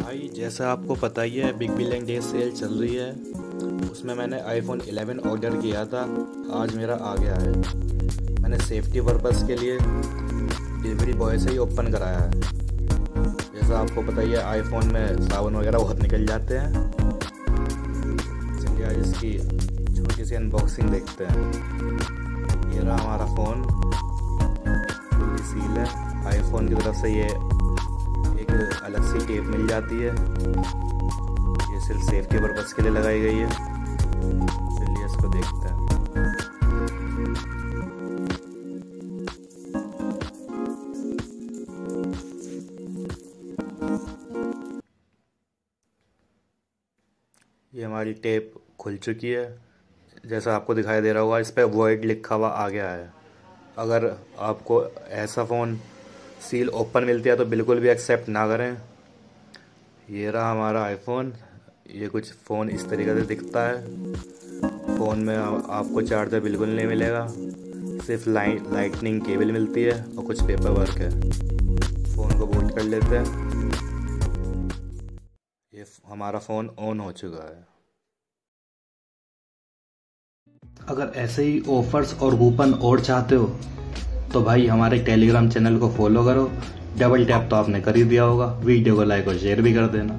भाई, जैसा आपको पता ही है बिग बिलियन डे सेल चल रही है। उसमें मैंने आईफोन 11 ऑर्डर किया था। आज मेरा आ गया है। मैंने सेफ्टी पर्पज़ के लिए डिलीवरी बॉय से ही ओपन कराया है। जैसा आपको पता ही है आईफोन में साबुन वगैरह बहुत निकल जाते हैं। चलिए आज इसकी छोटी सी अनबॉक्सिंग देखते हैं। ये रहा हमारा फ़ोन सील है। आईफोन की तरफ़ से ये एक अलग सी टेप मिल जाती है। ये सिर्फ़ सेफ्टी पर्पज़ के लिए लगाई गई है। चलिए इसको देखते हैं। ये हमारी टेप खुल चुकी है। जैसा आपको दिखाई दे रहा होगा, इस पर वर्ड लिखा हुआ आ गया है। अगर आपको ऐसा फ़ोन सील ओपन मिलती है तो बिल्कुल भी एक्सेप्ट ना करें। ये रहा हमारा आईफोन ये कुछ फ़ोन इस तरीके से दिखता है। फ़ोन में आपको चार्जर बिल्कुल नहीं मिलेगा। सिर्फ़ लाइट लाइटनिंग केबल मिलती है और कुछ पेपर वर्क है। फ़ोन को बूट कर लेते हैं। ये हमारा फ़ोन ऑन हो चुका है। अगर ऐसे ही ऑफर्स और कूपन और चाहते हो तो भाई, हमारे टेलीग्राम चैनल को फॉलो करो। डबल टैप तो आपने कर ही दिया होगा। वीडियो को लाइक और शेयर भी कर देना।